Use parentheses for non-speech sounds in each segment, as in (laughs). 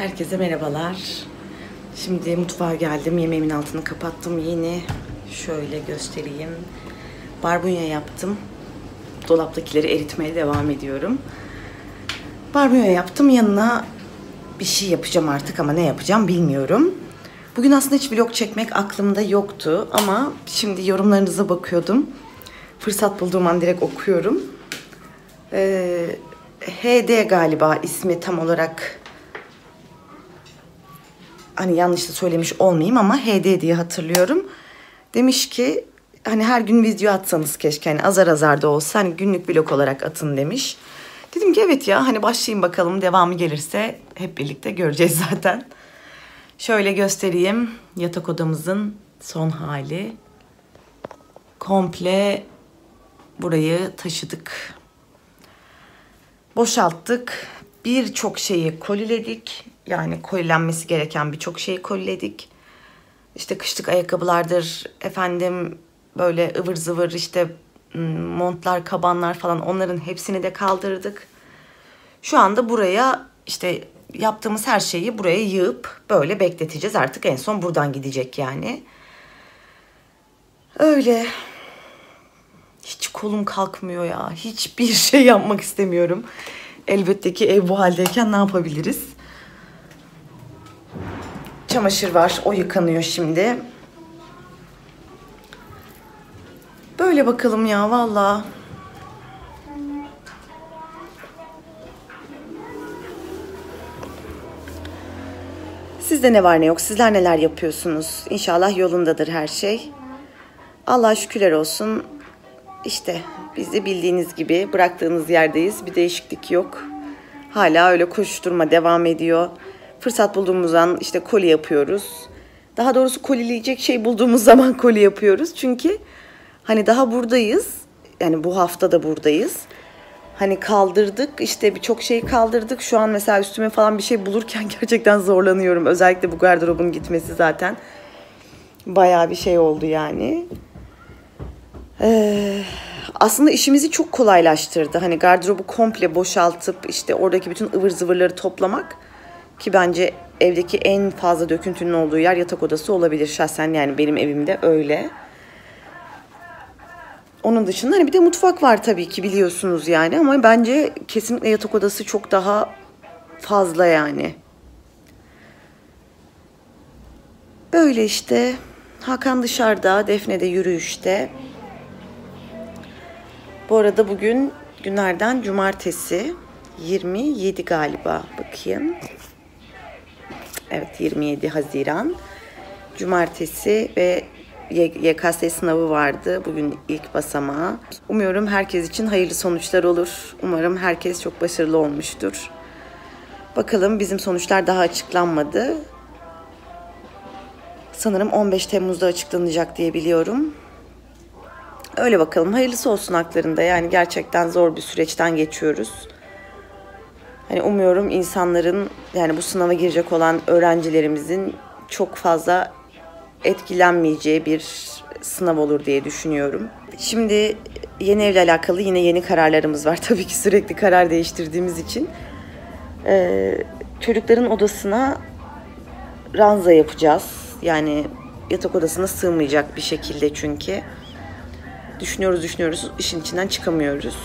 Herkese merhabalar. Şimdi mutfağa geldim. Yemeğimin altını kapattım yeni. Şöyle göstereyim. Barbunya yaptım. Dolaptakileri eritmeye devam ediyorum. Barbunya yaptım. Yanına bir şey yapacağım artık ama ne yapacağım bilmiyorum. Bugün aslında hiç vlog çekmek aklımda yoktu ama şimdi yorumlarınıza bakıyordum. Fırsat bulduğum an direkt okuyorum. Ee, HD galiba ismi tam olarak hani yanlış da söylemiş olmayayım ama HD diye hatırlıyorum. Demiş ki hani her gün video atsanız keşke hani azar azar da olsa hani günlük vlog olarak atın demiş. Dedim ki evet ya hani başlayayım bakalım devamı gelirse hep birlikte göreceğiz (laughs) zaten. Şöyle göstereyim yatak odamızın son hali. Komple burayı taşıdık. Boşalttık. Birçok şeyi koliledik. Yani kolilenmesi gereken birçok şeyi koliledik. İşte kışlık ayakkabılardır, efendim böyle ıvır zıvır işte montlar, kabanlar falan onların hepsini de kaldırdık. Şu anda buraya işte yaptığımız her şeyi buraya yığıp böyle bekleteceğiz. Artık en son buradan gidecek yani. Öyle. Hiç kolum kalkmıyor ya. Hiçbir (laughs) şey yapmak istemiyorum. Elbette ki ev bu haldeyken ne yapabiliriz? Çamaşır var. O yıkanıyor şimdi. Böyle bakalım ya valla. Sizde ne var ne yok? Sizler neler yapıyorsunuz? İnşallah yolundadır her şey. Allah şükürler olsun. İşte biz de bildiğiniz gibi bıraktığınız yerdeyiz. Bir değişiklik yok. Hala öyle koşturma devam ediyor. Fırsat bulduğumuz an işte koli yapıyoruz. Daha doğrusu kolileyecek şey bulduğumuz (laughs) zaman koli yapıyoruz. Çünkü hani daha buradayız. Yani bu hafta da buradayız. Hani kaldırdık işte birçok şeyi kaldırdık. Şu an mesela üstüme falan bir şey bulurken (laughs) gerçekten zorlanıyorum. Özellikle bu gardırobun gitmesi zaten bayağı bir şey oldu yani. Ee, aslında işimizi çok kolaylaştırdı. Hani gardırobu komple boşaltıp işte oradaki bütün ıvır zıvırları toplamak ki bence evdeki en fazla döküntünün olduğu yer yatak odası olabilir şahsen yani benim evimde öyle. Onun dışında hani bir de mutfak var tabii ki biliyorsunuz yani ama bence kesinlikle yatak odası çok daha fazla yani. Böyle işte Hakan dışarıda, Defne de yürüyüşte. Bu arada bugün günlerden cumartesi 27 galiba bakayım. Evet 27 Haziran. Cumartesi ve YKS sınavı vardı. Bugün ilk basamağı. Umuyorum herkes için hayırlı sonuçlar olur. Umarım herkes çok başarılı olmuştur. Bakalım bizim sonuçlar daha açıklanmadı. Sanırım 15 Temmuz'da açıklanacak diye biliyorum. Öyle bakalım. Hayırlısı olsun haklarında. Yani gerçekten zor bir süreçten geçiyoruz. Hani umuyorum insanların yani bu sınava girecek olan öğrencilerimizin çok fazla etkilenmeyeceği bir sınav olur diye düşünüyorum. Şimdi yeni evle alakalı yine yeni kararlarımız var. (laughs) Tabii ki sürekli karar değiştirdiğimiz için. Ee, çocukların odasına ranza yapacağız. Yani yatak odasına sığmayacak bir şekilde çünkü. Düşünüyoruz düşünüyoruz işin içinden çıkamıyoruz.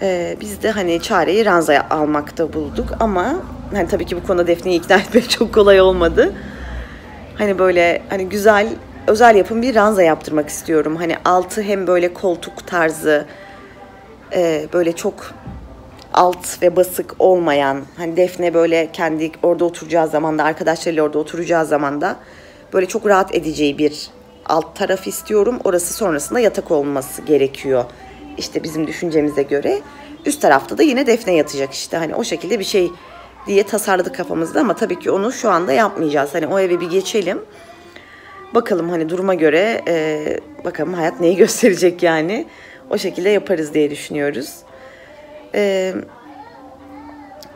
Ee, biz de hani çareyi ranzaya almakta bulduk ama hani tabii ki bu konuda Defne'yi ikna (laughs) etmek çok kolay olmadı. Hani böyle hani güzel özel yapım bir ranza yaptırmak istiyorum. Hani altı hem böyle koltuk tarzı e, böyle çok alt ve basık olmayan hani Defne böyle kendi orada oturacağı zaman da arkadaşlarıyla orada oturacağı zaman da böyle çok rahat edeceği bir alt taraf istiyorum. Orası sonrasında yatak olması gerekiyor. İşte bizim düşüncemize göre. Üst tarafta da yine Defne yatacak işte. Hani o şekilde bir şey diye tasarladık kafamızda ama tabii ki onu şu anda yapmayacağız. Hani o eve bir geçelim. Bakalım hani duruma göre e, bakalım hayat neyi (laughs) gösterecek yani. O şekilde yaparız diye düşünüyoruz. E,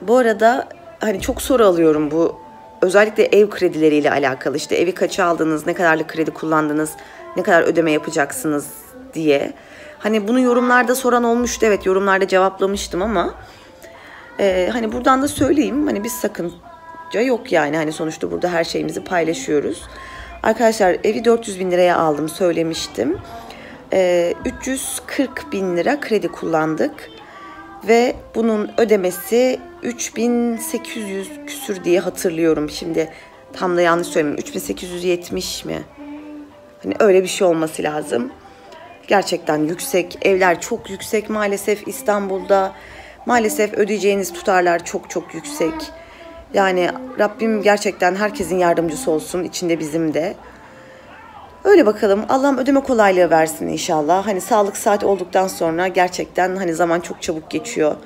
bu arada hani çok soru alıyorum bu özellikle ev kredileriyle alakalı. İşte evi kaça aldınız, ne kadarlık kredi kullandınız, ne kadar ödeme yapacaksınız diye. Hani bunu yorumlarda soran olmuştu. Evet yorumlarda cevaplamıştım ama Ee, hani buradan da söyleyeyim hani biz sakınca yok yani hani sonuçta burada her şeyimizi paylaşıyoruz. Arkadaşlar evi 400 bin liraya aldım söylemiştim. Ee, 340 bin lira kredi kullandık ve bunun ödemesi 3800 küsür diye hatırlıyorum. Şimdi tam da yanlış söylemiyorum. 3870 mi? Hani öyle bir şey olması lazım. Gerçekten yüksek. Evler çok yüksek maalesef İstanbul'da. Maalesef ödeyeceğiniz tutarlar çok çok yüksek. Yani Rabbim gerçekten herkesin yardımcısı olsun. içinde bizim de. Öyle bakalım. Allah'ım ödeme kolaylığı versin inşallah. Hani sağlık saat olduktan sonra gerçekten hani zaman çok çabuk geçiyor.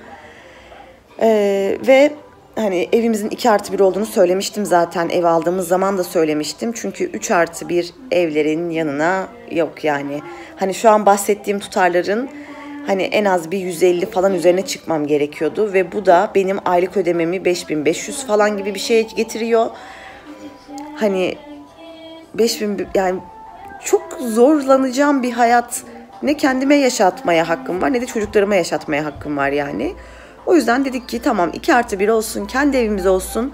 Ee, ve hani evimizin 2 artı 1 olduğunu söylemiştim zaten. Ev aldığımız zaman da söylemiştim. Çünkü 3 artı 1 evlerin yanına yok yani. Hani şu an bahsettiğim tutarların hani en az bir 150 falan üzerine çıkmam gerekiyordu. Ve bu da benim aylık ödememi 5500 falan gibi bir şey getiriyor. Hani 5000 yani çok zorlanacağım bir hayat ne kendime yaşatmaya hakkım var ne de çocuklarıma yaşatmaya hakkım var yani. O yüzden dedik ki tamam 2 artı 1 olsun kendi evimiz olsun.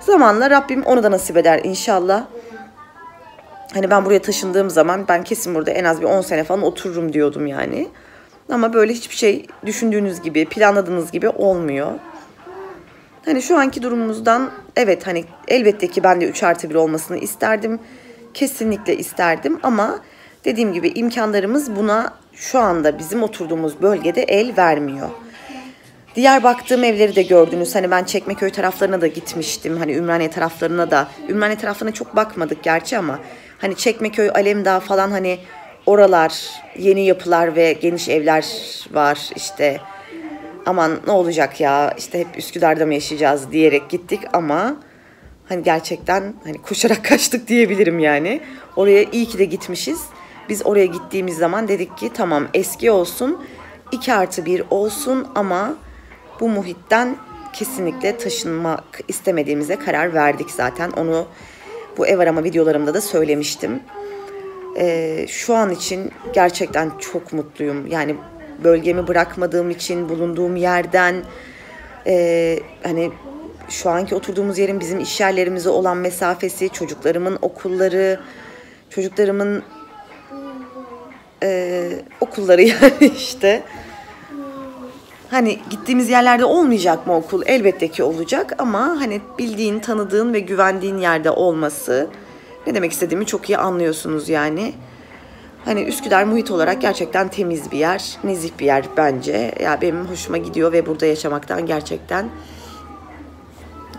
Zamanla Rabbim onu da nasip eder inşallah. Hani ben buraya taşındığım zaman ben kesin burada en az bir 10 sene falan otururum diyordum yani. Ama böyle hiçbir şey düşündüğünüz gibi, planladığınız gibi olmuyor. Hani şu anki durumumuzdan evet hani elbette ki ben de 3 artı 1 olmasını isterdim. Kesinlikle isterdim ama dediğim gibi imkanlarımız buna şu anda bizim oturduğumuz bölgede el vermiyor. Diğer baktığım evleri de gördünüz. Hani ben Çekmeköy taraflarına da gitmiştim. Hani Ümraniye taraflarına da. Ümraniye taraflarına çok bakmadık gerçi ama hani Çekmeköy, Alemdağ falan hani oralar yeni yapılar ve geniş evler var işte. Aman ne olacak ya işte hep Üsküdar'da mı yaşayacağız diyerek gittik ama hani gerçekten hani koşarak (laughs) kaçtık diyebilirim yani. Oraya iyi ki de gitmişiz. Biz oraya gittiğimiz zaman dedik ki tamam eski olsun 2 artı 1 olsun ama bu muhitten kesinlikle taşınmak istemediğimize karar verdik zaten. Onu bu ev arama videolarımda da söylemiştim. Ee, şu an için gerçekten çok mutluyum. Yani bölgemi bırakmadığım için, bulunduğum yerden, e, hani şu anki oturduğumuz yerin bizim iş yerlerimize olan mesafesi, çocuklarımın okulları, çocuklarımın e, okulları (laughs) yani işte. Hani gittiğimiz yerlerde olmayacak mı okul? Elbette ki olacak ama hani bildiğin, tanıdığın ve güvendiğin yerde olması ne demek istediğimi çok iyi anlıyorsunuz yani. Hani Üsküdar muhit olarak gerçekten temiz bir yer, nezih bir yer bence. Ya benim hoşuma gidiyor ve burada yaşamaktan gerçekten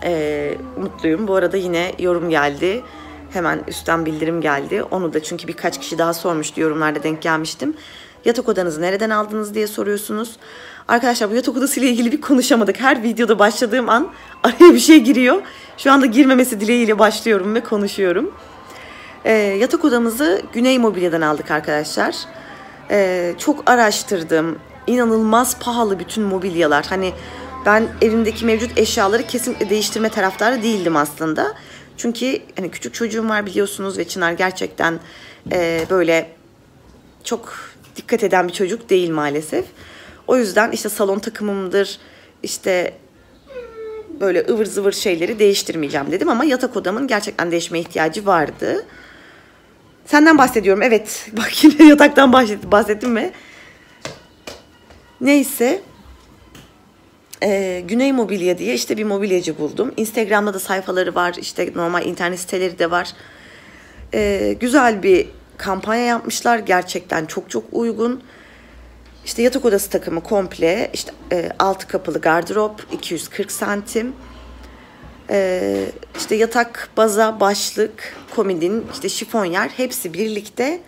e, mutluyum. Bu arada yine yorum geldi. Hemen üstten bildirim geldi. Onu da çünkü birkaç kişi daha sormuştu yorumlarda denk gelmiştim. Yatak odanızı nereden aldınız diye soruyorsunuz. Arkadaşlar bu yatak odası ile ilgili bir konuşamadık. Her videoda başladığım an (laughs) araya bir şey giriyor. Şu anda girmemesi dileğiyle başlıyorum ve konuşuyorum. E, yatak odamızı Güney Mobilya'dan aldık arkadaşlar. E, çok araştırdım. İnanılmaz pahalı bütün mobilyalar. Hani ben evimdeki mevcut eşyaları kesinlikle değiştirme taraftarı değildim aslında. Çünkü hani küçük çocuğum var biliyorsunuz ve Çınar gerçekten e, böyle çok dikkat eden bir çocuk değil maalesef. O yüzden işte salon takımımdır, işte böyle ıvır zıvır şeyleri değiştirmeyeceğim dedim ama yatak odamın gerçekten değişmeye ihtiyacı vardı. Senden bahsediyorum. Evet. (laughs) Bak yine yataktan bahsettim mi? Neyse. Ee, Güney Mobilya diye işte bir mobilyacı buldum. Instagram'da da sayfaları var. İşte normal internet siteleri de var. Ee, güzel bir kampanya yapmışlar. Gerçekten çok çok uygun. İşte yatak odası takımı komple. işte e, altı kapılı gardırop 240 santim. Ee, işte yatak, baza, başlık, komodin, işte şifonyer hepsi birlikte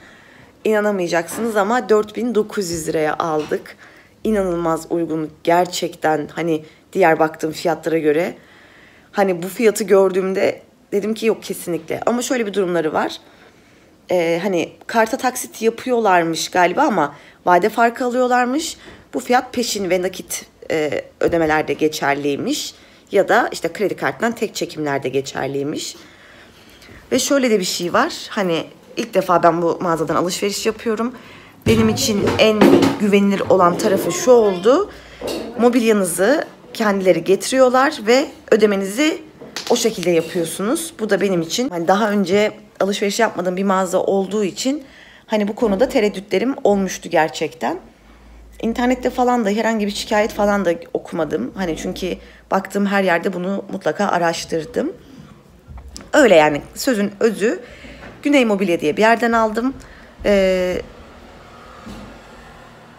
inanamayacaksınız ama 4900 liraya aldık. İnanılmaz uygun gerçekten hani diğer baktığım fiyatlara göre. Hani bu fiyatı gördüğümde dedim ki yok kesinlikle. Ama şöyle bir durumları var. Ee, hani karta taksit yapıyorlarmış galiba ama vade farkı alıyorlarmış. Bu fiyat peşin ve nakit e, ödemelerde geçerliymiş ya da işte kredi kartından tek çekimlerde geçerliymiş. Ve şöyle de bir şey var. Hani ilk defa ben bu mağazadan alışveriş yapıyorum. Benim için en güvenilir olan tarafı şu oldu. Mobilyanızı kendileri getiriyorlar ve ödemenizi o şekilde yapıyorsunuz. Bu da benim için hani daha önce alışveriş yapmadığım bir mağaza olduğu için hani bu konuda tereddütlerim olmuştu gerçekten. İnternette falan da herhangi bir şikayet falan da okumadım. Hani çünkü baktığım her yerde bunu mutlaka araştırdım. Öyle yani sözün özü Güney Mobilya diye bir yerden aldım. Ee,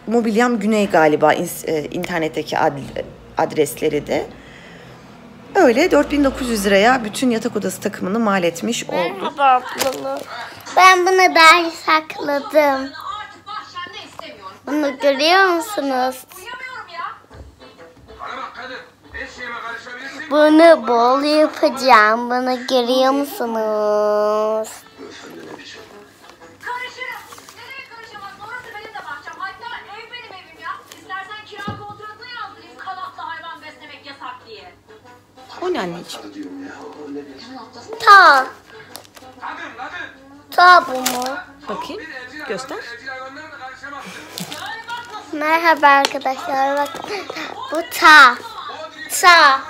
Mobilyam Güney galiba e, internetteki ad- adresleri de. Öyle 4900 liraya bütün yatak odası takımını mal etmiş oldum. Merhaba. Ben bunu ben sakladım. Bunu görüyor musunuz? Bunu bol yapacağım. Bunu görüyor musunuz? Karışırım. Ne demek karışamaz? Orası benim de bahçem. Hatta ev benim evim ya. İstersen kira kontratını yazdırayım. Kanatlı hayvan beslemek yasak diye. O ne anneciğim? Ta. Ta bu mu? Bakayım. Göster. Merhaba arkadaşlar. Bak bu ta. Ta.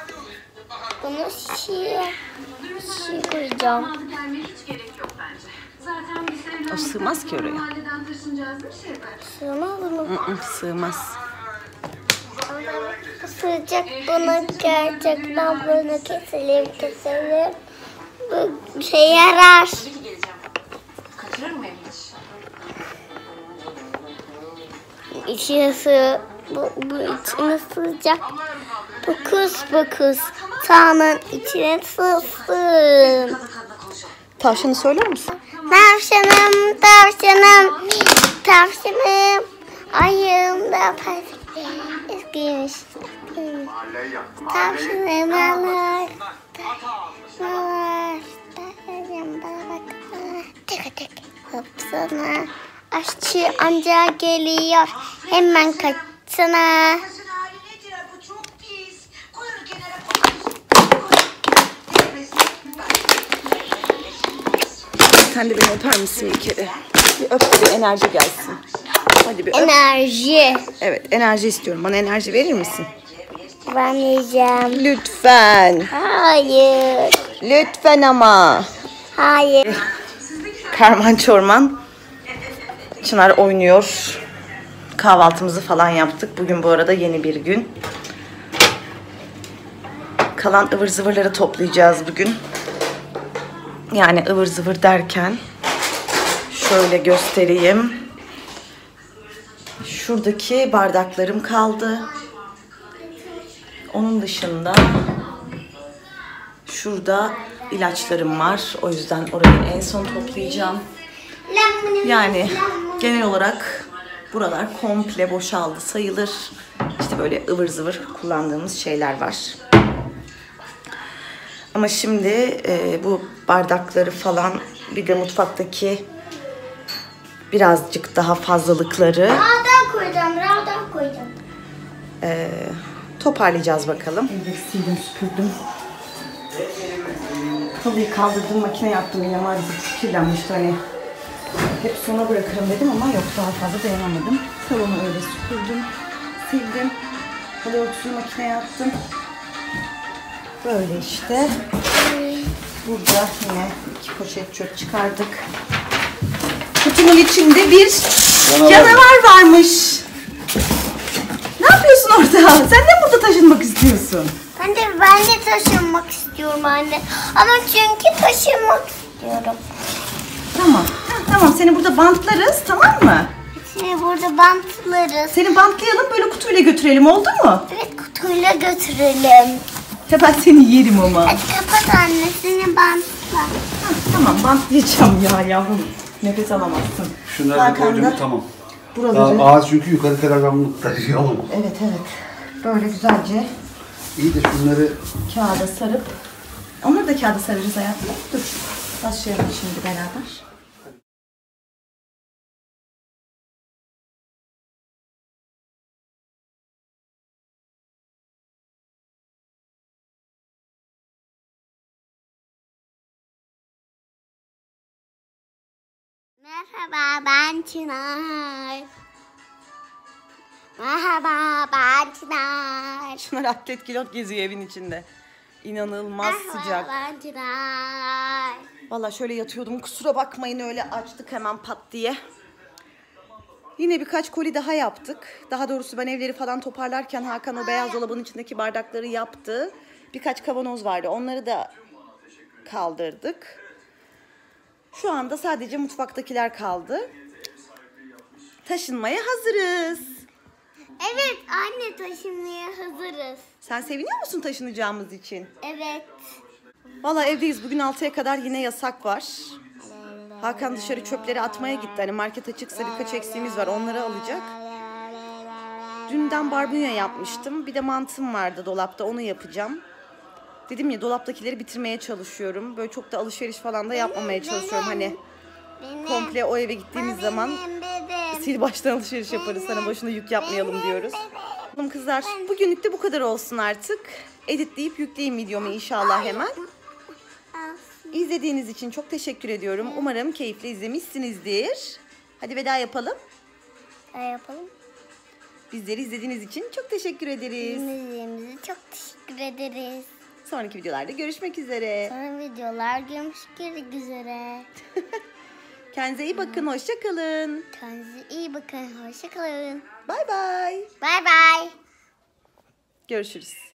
Bunu şişe, şişe koyacağım. O sığmaz ki oraya. Sığmaz mı? Hı hı, Sığmaz. Sıcak bunu gerçekten bunu keselim keselim. Bu şey yarar. İçine sığ. Bu, bu içine sığacak. Dokuz dokuz. Sağının içine konuşalım. Tavşanı söyler misin? Tavşanım, tavşanım, tavşanım. Ayağımda patik. Eskiymiş. almış. Ağlar. Tavşanım bana bak. Tek tek. Hop sana. Aşçı amca geliyor. Hemen kaçsana. Kızın hali nedir? Bu çok pis. Koy onu kenara koy. Sen de beni öper misin bir kere? Bir öp de bir enerji gelsin. Hadi bir öp. Enerji. Evet enerji istiyorum. Bana enerji verir misin? Vermeyeceğim. Lütfen. Hayır. Lütfen ama. Hayır. Karman çorman. Çınar oynuyor. Kahvaltımızı falan yaptık. Bugün bu arada yeni bir gün. Kalan ıvır zıvırları toplayacağız bugün. Yani ıvır zıvır derken şöyle göstereyim. Şuradaki bardaklarım kaldı. Onun dışında şurada ilaçlarım var. O yüzden orayı en son toplayacağım. Yani genel olarak buralar komple boşaldı sayılır. İşte böyle ıvır zıvır kullandığımız şeyler var. Ama şimdi e, bu bardakları falan bir de mutfaktaki birazcık daha fazlalıkları rağdan koyacağım. e, toparlayacağız bakalım. Evleri sildim süpürdüm. Halıyı kaldırdım makine yaptım yine maalesef kirlenmişti hani. Hep sona bırakırım dedim ama yok daha fazla dayanamadım. Salonu öyle süpürdüm, sildim. Halı örtüsünü makineye attım. Böyle işte. Burada yine iki poşet çöp çıkardık. Kutunun içinde bir canavar, varmış. Sen de burada taşınmak istiyorsun. Ben de, ben de taşınmak istiyorum anne. Ama çünkü taşınmak istiyorum. Tamam. Tamam seni burada bantlarız tamam mı? Şimdi burada bantlarız. Seni bantlayalım böyle kutuyla götürelim oldu mu? Evet kutuyla götürelim. Ya ben seni yerim ama. Hadi kapat anne seni bantla. Ha, tamam bantlayacağım ya yavrum. Nefes alamazsın. Şunları da koydum tamam. Buraları. Daha ağaç çünkü yukarı kadar ben bunu taşıyamam. Evet evet. Böyle güzelce İyi de şunları kağıda sarıp. Onları da kağıda sararız hayatım. Dur. Başlayalım şimdi beraber. Merhaba ben Çınar. Merhaba ben Çınar. Çınar atlet kilot geziyor evin içinde. İnanılmaz sıcak. Merhaba ben Çınar. Valla şöyle yatıyordum kusura bakmayın öyle açtık hemen pat diye. Yine birkaç koli daha yaptık. Daha doğrusu ben evleri falan toparlarken Hakan o beyaz dolabın içindeki bardakları yaptı. Birkaç kavanoz vardı onları da kaldırdık. Şu anda sadece mutfaktakiler kaldı. Taşınmaya hazırız. Evet anne taşınmaya hazırız. Sen seviniyor musun taşınacağımız için? Evet. Valla evdeyiz. Bugün 6'ya kadar yine yasak var. Hakan dışarı çöpleri atmaya gitti. Hani market açıksa birkaç eksiğimiz var. Onları alacak. Dünden barbunya yapmıştım. Bir de mantım vardı dolapta. Onu yapacağım. Dedim ya dolaptakileri bitirmeye çalışıyorum. Böyle çok da alışveriş falan da yapmamaya çalışıyorum. Hani Benim. komple o eve gittiğimiz zaman Benim sil baştan alışveriş yaparız. Sana başına yük yapmayalım diyoruz. Hanım kızlar bugünlük de bu kadar olsun artık. Editleyip yükleyeyim videomu inşallah hemen. İzlediğiniz için çok teşekkür ediyorum. Umarım keyifle izlemişsinizdir. Hadi veda yapalım. Ne yapalım? Bizleri izlediğiniz için çok teşekkür ederiz. İzlediğinize çok teşekkür ederiz. Sonraki videolarda görüşmek üzere. Sonra videolar görüşmek üzere. (laughs) Kendinize iyi bakın. Hoşça kalın. Kendinize iyi bakın. Hoşçakalın. Bay bay. Bay bay. Görüşürüz.